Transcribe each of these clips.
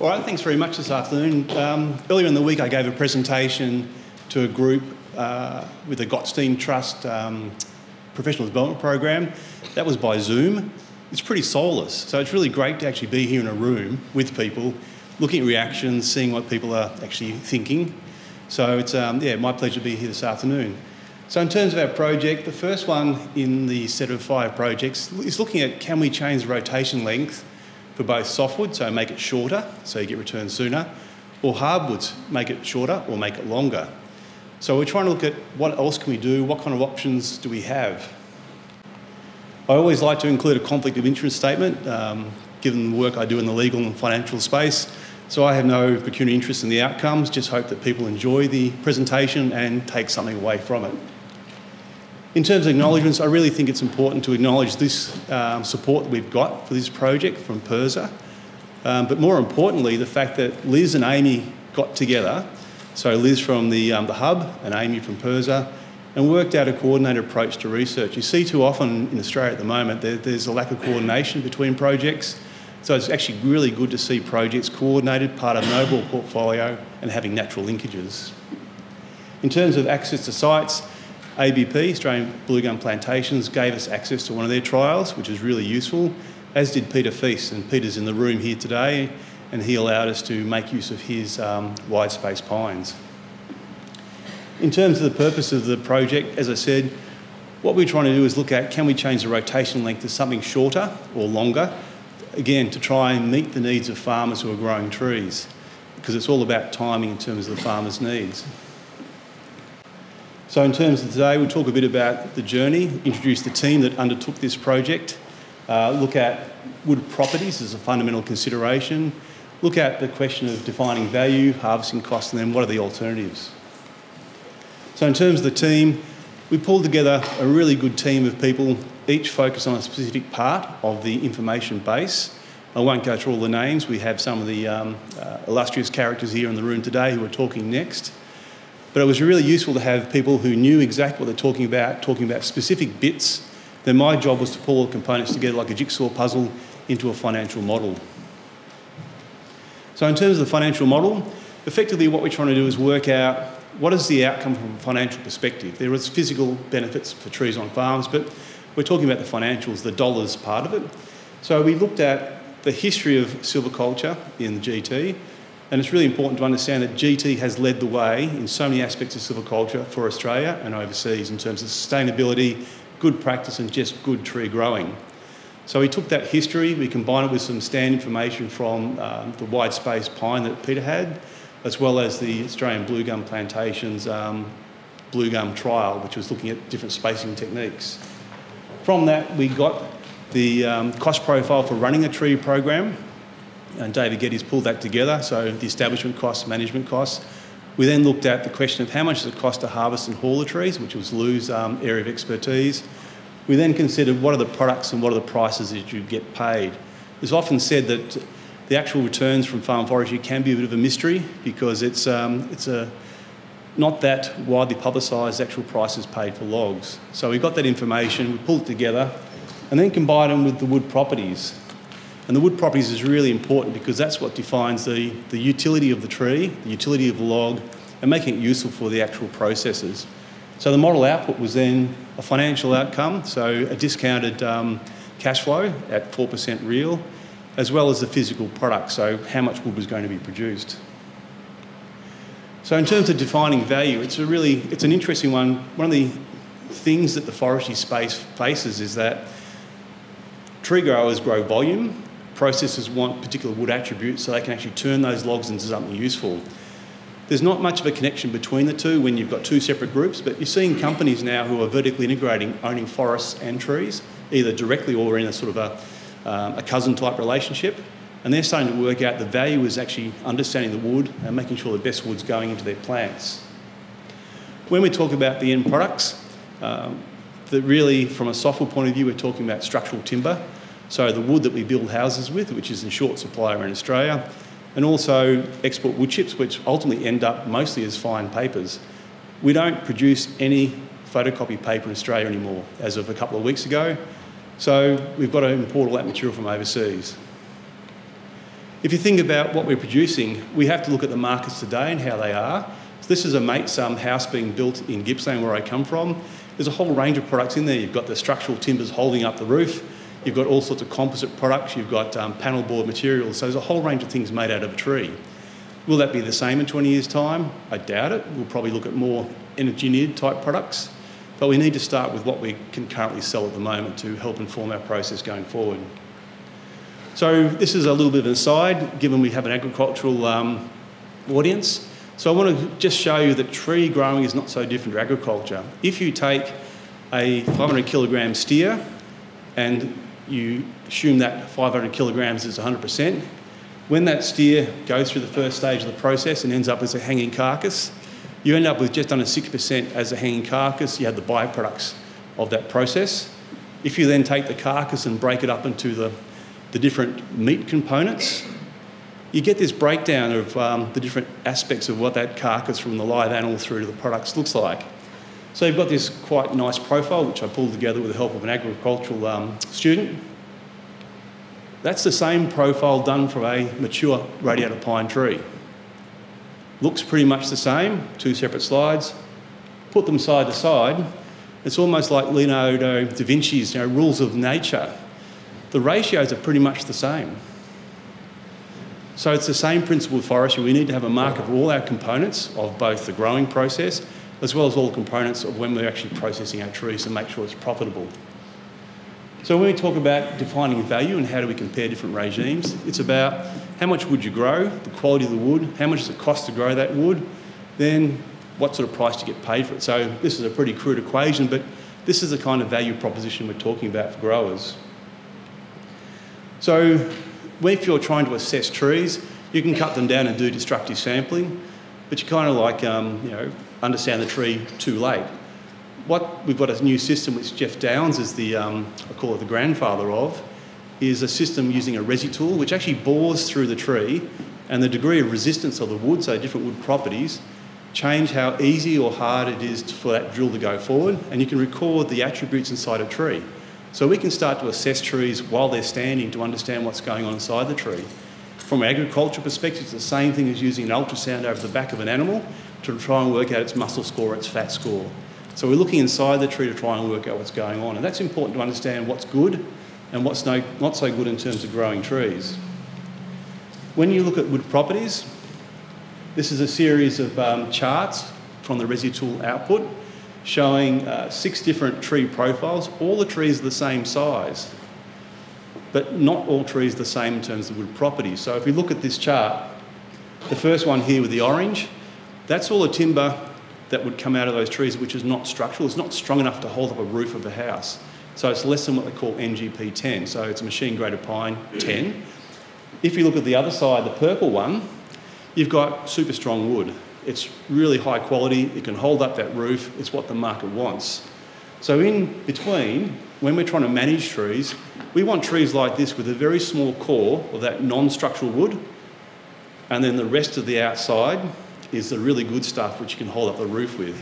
All right, thanks very much this afternoon. Um, earlier in the week, I gave a presentation to a group uh, with the Gottstein Trust um, Professional Development Program. That was by Zoom. It's pretty soulless, so it's really great to actually be here in a room with people, looking at reactions, seeing what people are actually thinking. So it's um, yeah, my pleasure to be here this afternoon. So in terms of our project, the first one in the set of five projects is looking at can we change the rotation length for both softwood, so make it shorter, so you get returns sooner, or hardwoods, make it shorter or make it longer. So we're trying to look at what else can we do, what kind of options do we have. I always like to include a conflict of interest statement, um, given the work I do in the legal and financial space. So I have no pecuniary interest in the outcomes, just hope that people enjoy the presentation and take something away from it. In terms of acknowledgements, I really think it's important to acknowledge this um, support that we've got for this project from PIRSA, um, but more importantly, the fact that Liz and Amy got together, so Liz from the, um, the Hub and Amy from PIRSA, and worked out a coordinated approach to research. You see too often in Australia at the moment, there, there's a lack of coordination between projects, so it's actually really good to see projects coordinated, part of an overall portfolio, and having natural linkages. In terms of access to sites, ABP, Australian Blue Gum Plantations, gave us access to one of their trials, which is really useful, as did Peter Feast. And Peter's in the room here today, and he allowed us to make use of his um, wide space pines. In terms of the purpose of the project, as I said, what we're trying to do is look at can we change the rotation length to something shorter or longer, again, to try and meet the needs of farmers who are growing trees, because it's all about timing in terms of the farmer's needs. So in terms of today, we'll talk a bit about the journey, introduce the team that undertook this project, uh, look at wood properties as a fundamental consideration, look at the question of defining value, harvesting costs, and then what are the alternatives. So in terms of the team, we pulled together a really good team of people, each focused on a specific part of the information base. I won't go through all the names. We have some of the um, uh, illustrious characters here in the room today who are talking next. But it was really useful to have people who knew exactly what they're talking about, talking about specific bits. Then my job was to pull all the components together like a jigsaw puzzle into a financial model. So in terms of the financial model, effectively what we're trying to do is work out what is the outcome from a financial perspective. There is physical benefits for trees on farms, but we're talking about the financials, the dollars part of it. So we looked at the history of silviculture in the GT, and it's really important to understand that GT has led the way in so many aspects of silviculture for Australia and overseas in terms of sustainability, good practice, and just good tree growing. So we took that history, we combined it with some stand information from um, the wide space pine that Peter had, as well as the Australian Blue Gum Plantations um, Blue Gum trial, which was looking at different spacing techniques. From that, we got the um, cost profile for running a tree program, and David Geddes pulled that together, so the establishment costs, management costs. We then looked at the question of how much does it cost to harvest and haul the trees, which was Lou's um, area of expertise. We then considered what are the products and what are the prices that you get paid. It's often said that the actual returns from farm forestry can be a bit of a mystery because it's, um, it's a, not that widely publicised actual prices paid for logs. So we got that information, we pulled it together, and then combined them with the wood properties. And the wood properties is really important because that's what defines the, the utility of the tree, the utility of the log, and making it useful for the actual processes. So the model output was then a financial outcome, so a discounted um, cash flow at 4% real, as well as the physical product, so how much wood was going to be produced. So in terms of defining value, it's a really, it's an interesting one. One of the things that the forestry space faces is that tree growers grow volume processors want particular wood attributes so they can actually turn those logs into something useful. There's not much of a connection between the two when you've got two separate groups, but you're seeing companies now who are vertically integrating, owning forests and trees, either directly or in a sort of a, um, a cousin type relationship. And they're starting to work out the value is actually understanding the wood and making sure the best wood's going into their plants. When we talk about the end products, um, that really, from a softwood point of view, we're talking about structural timber. So the wood that we build houses with, which is in short supply around Australia, and also export wood chips, which ultimately end up mostly as fine papers. We don't produce any photocopy paper in Australia anymore as of a couple of weeks ago. So we've got to import all that material from overseas. If you think about what we're producing, we have to look at the markets today and how they are. So this is a mate's um, house being built in Gippsland, where I come from. There's a whole range of products in there. You've got the structural timbers holding up the roof. You've got all sorts of composite products. You've got um, panel board materials. So there's a whole range of things made out of a tree. Will that be the same in 20 years' time? I doubt it. We'll probably look at more engineered type products. But we need to start with what we can currently sell at the moment to help inform our process going forward. So this is a little bit of an aside, given we have an agricultural um, audience. So I want to just show you that tree growing is not so different to agriculture. If you take a 500 kilogram steer and you assume that 500 kilograms is 100%, when that steer goes through the first stage of the process and ends up as a hanging carcass, you end up with just under 6% as a hanging carcass. You have the byproducts of that process. If you then take the carcass and break it up into the the different meat components, you get this breakdown of um, the different aspects of what that carcass from the live animal through to the products looks like. So you've got this quite nice profile, which I pulled together with the help of an agricultural um, student. That's the same profile done from a mature radiata pine tree. Looks pretty much the same, two separate slides. Put them side to side. It's almost like Leonardo da Vinci's you know, rules of nature the ratios are pretty much the same. So it's the same principle with forestry. We need to have a market for all our components of both the growing process as well as all the components of when we're actually processing our trees to make sure it's profitable. So when we talk about defining value and how do we compare different regimes, it's about how much wood you grow, the quality of the wood, how much does it cost to grow that wood, then what sort of price you get paid for it. So this is a pretty crude equation, but this is the kind of value proposition we're talking about for growers. So if you're trying to assess trees, you can cut them down and do destructive sampling, but you kind of like, um, you know, understand the tree too late. What we've got a new system which Geoff Downes is the, um, I call it the grandfather of, is a system using a resi tool which actually bores through the tree and the degree of resistance of the wood, so different wood properties, change how easy or hard it is for that drill to go forward, and you can record the attributes inside a tree. So we can start to assess trees while they're standing to understand what's going on inside the tree. From an agriculture perspective, it's the same thing as using an ultrasound over the back of an animal to try and work out its muscle score, its fat score. So we're looking inside the tree to try and work out what's going on. And that's important to understand what's good and what's no, not so good in terms of growing trees. When you look at wood properties, this is a series of um, charts from the ResiTool output showing uh, six different tree profiles. All the trees are the same size, but not all trees are the same in terms of wood properties. So if we look at this chart, the first one here with the orange, that's all the timber that would come out of those trees which is not structural. It's not strong enough to hold up a roof of a house. So it's less than what they call MGP 10. So it's a machine graded pine 10. If you look at the other side, the purple one, you've got super strong wood. It's really high quality, it can hold up that roof, it's what the market wants. So in between, when we're trying to manage trees, we want trees like this with a very small core of that non-structural wood, and then the rest of the outside is the really good stuff which you can hold up the roof with.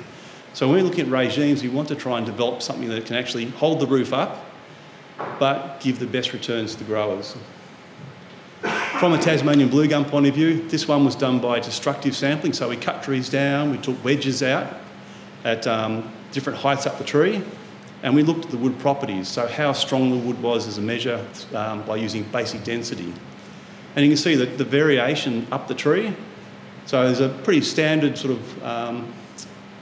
So when we're looking at regimes, we want to try and develop something that can actually hold the roof up, but give the best returns to the growers. From a Tasmanian blue gum point of view, this one was done by destructive sampling. So we cut trees down, we took wedges out at um, different heights up the tree, and we looked at the wood properties. So how strong the wood was as a measure um, by using basic density. And you can see that the variation up the tree. So there's a pretty standard sort of um,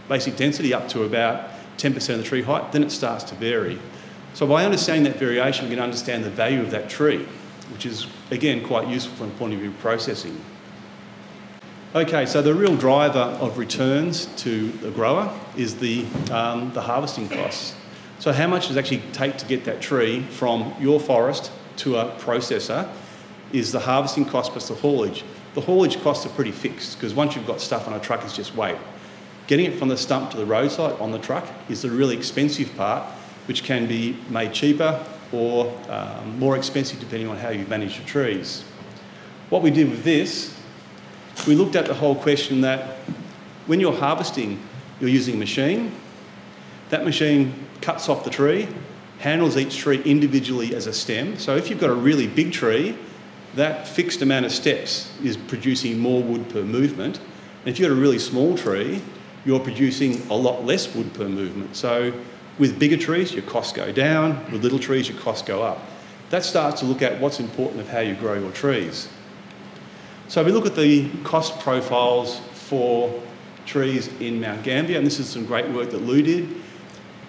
basic density up to about 10% of the tree height, then it starts to vary. So by understanding that variation, we can understand the value of that tree which is again quite useful from the point of view of processing. Okay, so the real driver of returns to the grower is the, um, the harvesting costs. So how much does it actually take to get that tree from your forest to a processor is the harvesting cost plus the haulage. The haulage costs are pretty fixed because once you've got stuff on a truck, it's just weight. Getting it from the stump to the roadside on the truck is the really expensive part, which can be made cheaper or um, more expensive depending on how you manage your trees. What we did with this, we looked at the whole question that when you're harvesting, you're using a machine. That machine cuts off the tree, handles each tree individually as a stem. So if you've got a really big tree, that fixed amount of steps is producing more wood per movement. And if you've got a really small tree, you're producing a lot less wood per movement. So with bigger trees, your costs go down. With little trees, your costs go up. That starts to look at what's important of how you grow your trees. So if we look at the cost profiles for trees in Mount Gambier, and this is some great work that Lou did.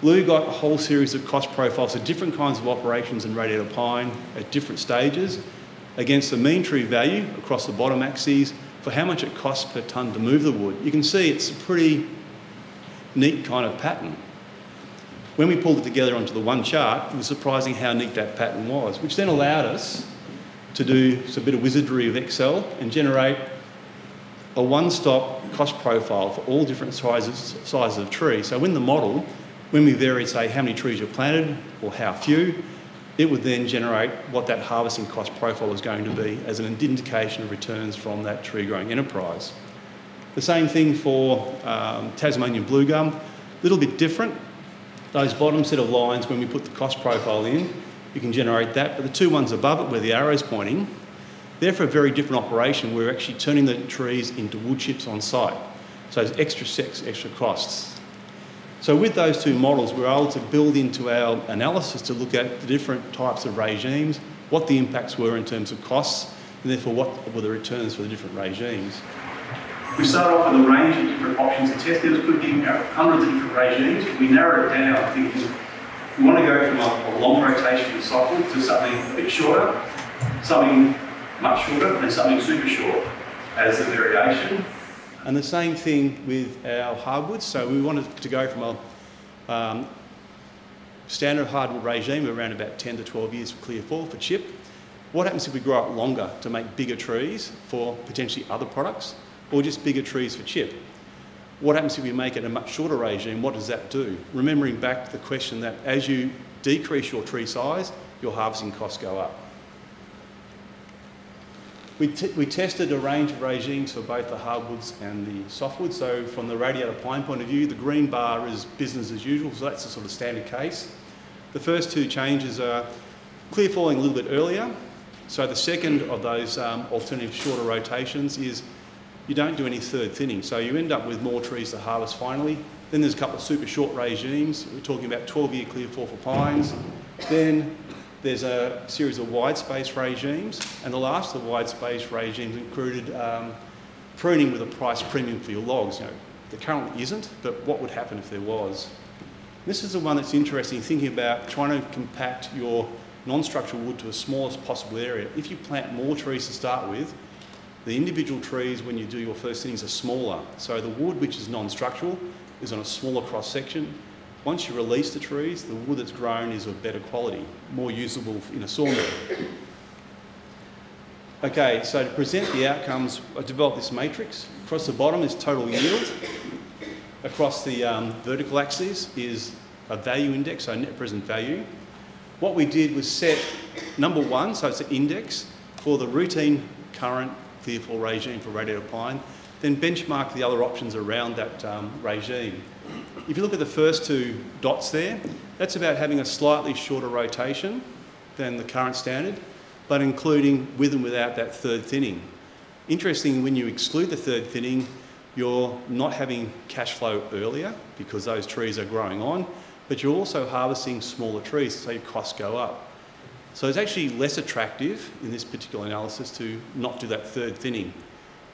Lou got a whole series of cost profiles of different kinds of operations in radiata pine at different stages against the mean tree value across the bottom axes for how much it costs per tonne to move the wood. You can see it's a pretty neat kind of pattern. When we pulled it together onto the one chart, it was surprising how neat that pattern was, which then allowed us to do a bit of wizardry of Excel and generate a one-stop cost profile for all different sizes, sizes of trees. So in the model, when we varied, say, how many trees you planted or how few, it would then generate what that harvesting cost profile is going to be as an indication of returns from that tree growing enterprise. The same thing for um, Tasmanian blue gum, a little bit different. Those bottom set of lines, when we put the cost profile in, you can generate that, but the two ones above it where the arrow's pointing, they're for a very different operation. We're actually turning the trees into wood chips on site. So there's extra sex, extra costs. So with those two models, we're able to build into our analysis to look at the different types of regimes, what the impacts were in terms of costs, and therefore what were the returns for the different regimes. We started off with a range of different options to test. There was could be hundreds of different regimes. We narrowed it down thinking we want to go from a, a long rotation cycle to something a bit shorter, something much shorter, and something super short as the variation. And the same thing with our hardwoods. So we wanted to go from a um, standard hardwood regime around about 10 to 12 years for clear fall for chip. What happens if we grow up longer to make bigger trees for potentially other products or just bigger trees for chip? What happens if we make it a much shorter regime? What does that do? Remembering back to the question that as you decrease your tree size, your harvesting costs go up. We, we tested a range of regimes for both the hardwoods and the softwoods. So from the radiata pine point of view, the green bar is business as usual, so that's a sort of standard case. The first two changes are clear falling a little bit earlier. So the second of those um, alternative shorter rotations is you don't do any third thinning. So you end up with more trees to harvest finally. Then there's a couple of super short regimes. We're talking about 12 year clear fall for pines. Then there's a series of wide space regimes, and the last of the wide space regimes included um, pruning with a price premium for your logs. You know, there currently isn't, but what would happen if there was? This is the one that's interesting, thinking about trying to compact your non-structural wood to the smallest possible area. If you plant more trees to start with, the individual trees, when you do your first thinnings, are smaller. So the wood, which is non-structural, is on a smaller cross section. Once you release the trees, the wood that's grown is of better quality, more usable in a sawmill. Okay, so to present the outcomes, I developed this matrix. Across the bottom is total yield. Across the um, vertical axis is a value index, so net present value. What we did was set number one, so it's an index, for the routine current clear fall regime for radiata pine, then benchmark the other options around that um, regime. If you look at the first two dots there, that's about having a slightly shorter rotation than the current standard, but including with and without that third thinning. Interesting, when you exclude the third thinning, you're not having cash flow earlier because those trees are growing on, but you're also harvesting smaller trees, so your costs go up. So it's actually less attractive in this particular analysis to not do that third thinning.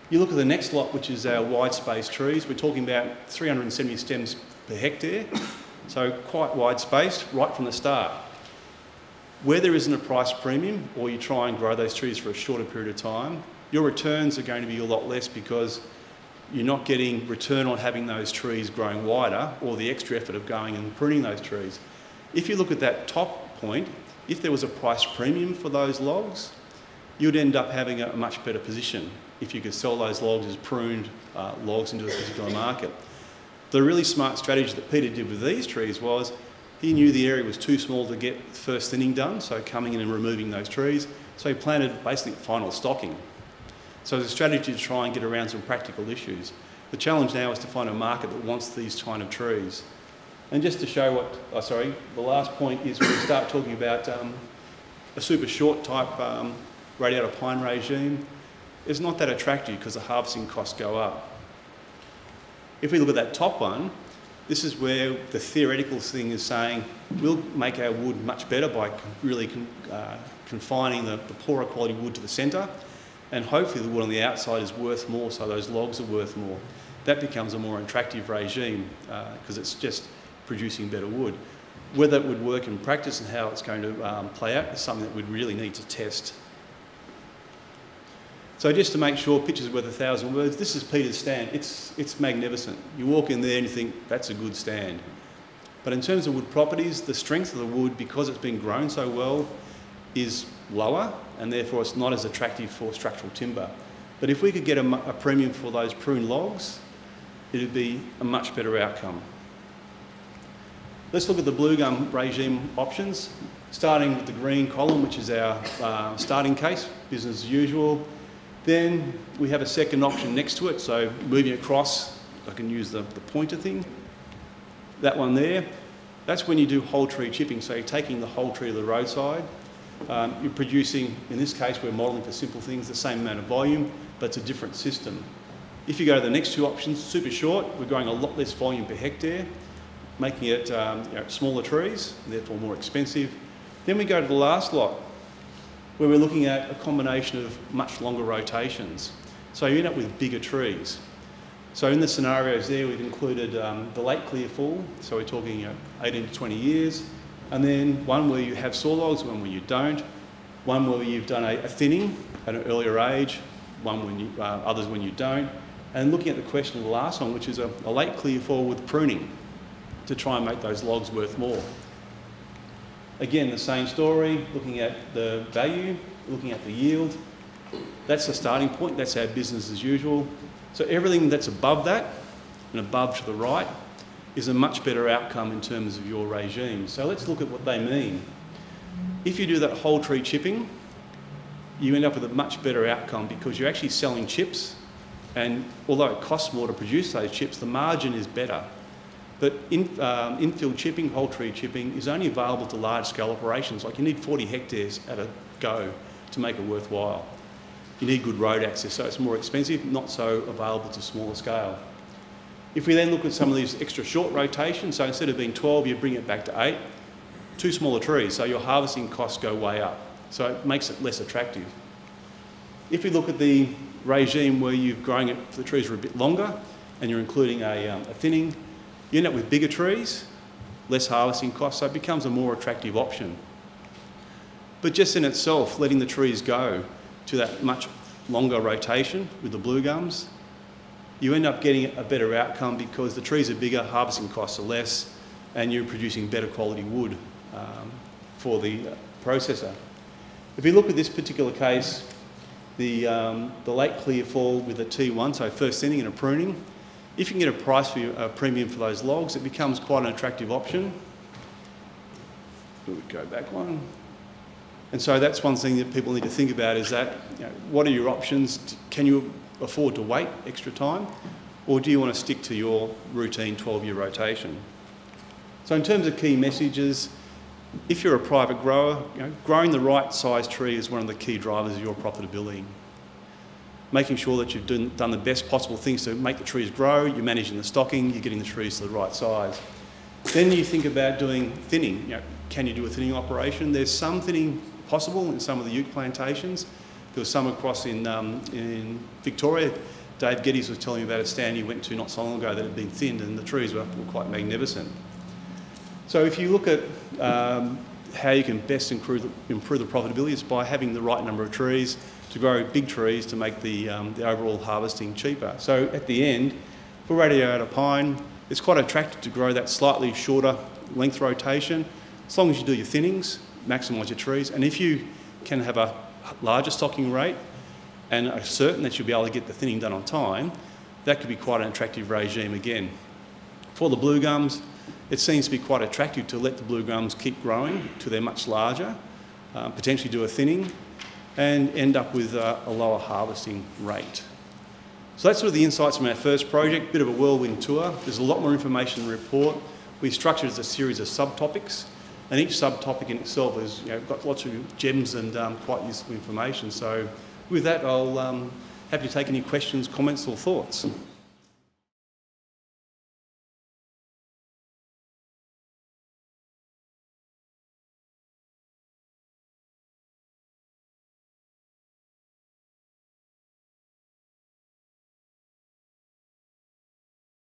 You look at the next lot, which is our wide space trees. We're talking about 370 stems per hectare, so quite wide space right from the start. Where there isn't a price premium or you try and grow those trees for a shorter period of time, your returns are going to be a lot less because you're not getting return on having those trees growing wider or the extra effort of going and pruning those trees. If you look at that top point, if there was a price premium for those logs, you'd end up having a much better position if you could sell those logs as pruned uh, logs into a particular market. The really smart strategy that Peter did with these trees was he knew the area was too small to get first thinning done, so coming in and removing those trees. So he planted basically final stocking. So it's a strategy to try and get around some practical issues. The challenge now is to find a market that wants these kind of trees. And just to show what, oh, sorry, the last point is when we start talking about um, a super short type um, radiata pine regime It's not that attractive because the harvesting costs go up. If we look at that top one, this is where the theoretical thing is saying we'll make our wood much better by really con uh, confining the, the, poorer quality wood to the centre and hopefully the wood on the outside is worth more so those logs are worth more. That becomes a more attractive regime because uh, it's just producing better wood. Whether it would work in practice and how it's going to um, play out is something that we'd really need to test. So just to make sure, pictures worth a thousand words, this is Peter's stand. It's, it's magnificent. You walk in there and you think, that's a good stand. But in terms of wood properties, the strength of the wood, because it's been grown so well, is lower and therefore it's not as attractive for structural timber. But if we could get a, a premium for those prune logs, it would be a much better outcome. Let's look at the blue gum regime options, starting with the green column, which is our uh, starting case, business as usual. Then we have a second option next to it, so moving across, I can use the, the pointer thing. That one there, that's when you do whole tree chipping, so you're taking the whole tree to the roadside. Um, you're producing, in this case, we're modelling for simple things, the same amount of volume, but it's a different system. If you go to the next two options, super short, we're growing a lot less volume per hectare, making it um, you know, smaller trees, therefore more expensive. Then we go to the last lot, where we're looking at a combination of much longer rotations. So you end up with bigger trees. So in the scenarios there, we've included um, the late clear fall, so we're talking you know, 18 to 20 years, and then one where you have saw logs, one where you don't, one where you've done a, a thinning at an earlier age, one when you, uh, others when you don't, and looking at the question of the last one, which is a, a late clear fall with pruning to try and make those logs worth more. Again, the same story, looking at the value, looking at the yield. That's the starting point, that's our business as usual. So everything that's above that and above to the right is a much better outcome in terms of your regime. So let's look at what they mean. If you do that whole tree chipping, you end up with a much better outcome because you're actually selling chips and although it costs more to produce those chips, the margin is better. But in, um, infield chipping, whole tree chipping, is only available to large scale operations. Like you need 40 hectares at a go to make it worthwhile. You need good road access, so it's more expensive, not so available to smaller scale. If we then look at some of these extra short rotations, so instead of being 12, you bring it back to eight, two smaller trees, so your harvesting costs go way up. So it makes it less attractive. If we look at the regime where you're growing it, the trees are a bit longer and you're including a, um, a thinning, you end up with bigger trees, less harvesting costs, so it becomes a more attractive option. But just in itself, letting the trees go to that much longer rotation with the blue gums, you end up getting a better outcome because the trees are bigger, harvesting costs are less, and you're producing better quality wood um, for the processor. If you look at this particular case, the, um, the late clear fall with a T1, so first thinning and a pruning. If you can get a price for your, a premium for those logs, it becomes quite an attractive option. We go back one. And so that's one thing that people need to think about is that, you know, what are your options? Can you afford to wait extra time? Or do you want to stick to your routine 12-year rotation? So in terms of key messages, if you're a private grower, you know, growing the right size tree is one of the key drivers of your profitability. Making sure that you've done, done the best possible things to make the trees grow, you're managing the stocking, you're getting the trees to the right size. Then you think about doing thinning. You know, can you do a thinning operation? There's some thinning possible in some of the euc plantations. There was some across in, um, in Victoria. Dave Geddes was telling me about a stand he went to not so long ago that had been thinned and the trees were, were quite magnificent. So if you look at um, how you can best improve the, improve the profitability, is by having the right number of trees to grow big trees to make the, um, the overall harvesting cheaper. So at the end, for radiata pine, it's quite attractive to grow that slightly shorter length rotation, as long as you do your thinnings, maximise your trees, and if you can have a larger stocking rate and are certain that you'll be able to get the thinning done on time, that could be quite an attractive regime again. For the blue gums, it seems to be quite attractive to let the blue gums keep growing till they're much larger, uh, potentially do a thinning, and end up with a, a lower harvesting rate. So that's sort of the insights from our first project, bit of a whirlwind tour. There's a lot more information in the report. We structured it as a series of subtopics. and each subtopic in itself has you know, got lots of gems and um, quite useful information. So with that, I'll um, happy to take any questions, comments or thoughts.